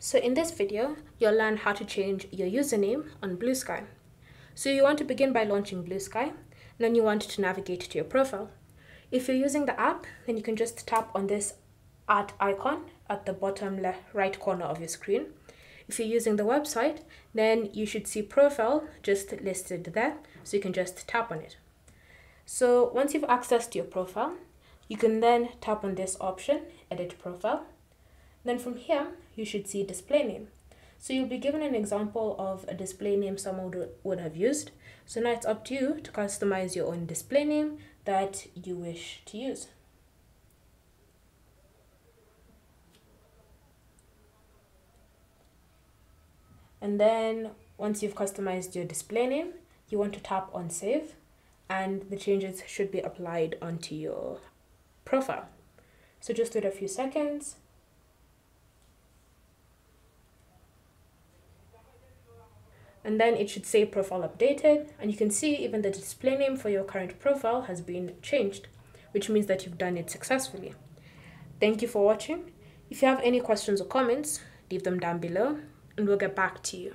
So in this video, you'll learn how to change your username on Bluesky. So you want to begin by launching Bluesky, then you want to navigate to your profile. If you're using the app, then you can just tap on this art icon at the bottom left right corner of your screen. If you're using the website, then you should see profile just listed there, so you can just tap on it. So once you've accessed your profile, you can then tap on this option, edit profile. Then from here, you should see display name. So you'll be given an example of a display name someone would have used. So now it's up to you to customize your own display name that you wish to use. And then once you've customized your display name, you want to tap on save and the changes should be applied onto your profile. So just wait a few seconds and then it should say profile updated. And you can see even the display name for your current profile has been changed which means that you've done it successfully. Thank you for watching. If you have any questions or comments leave them down below and we'll get back to you